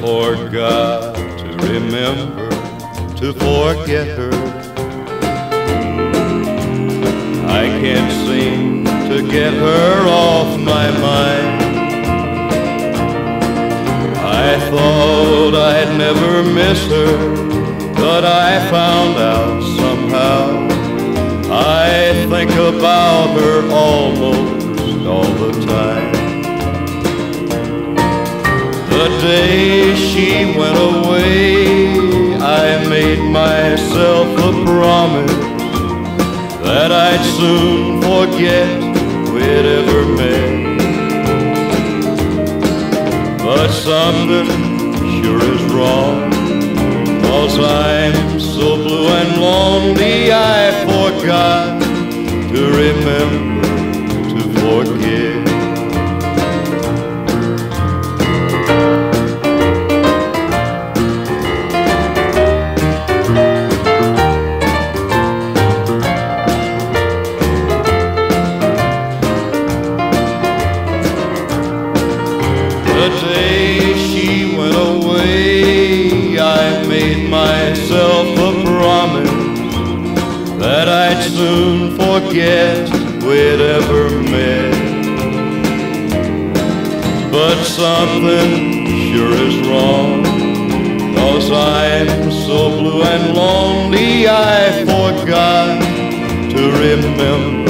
Forgot to remember to forget her. I can't seem to get her off my mind. I thought I'd never miss her, but I found out somehow. I think about her almost The day she went away, I made myself a promise that I'd soon forget we'd ever met. But something sure is wrong, cause I'm so blue and lonely I myself a promise that I'd soon forget we'd ever met. But something sure is wrong, cause I'm so blue and lonely I forgot to remember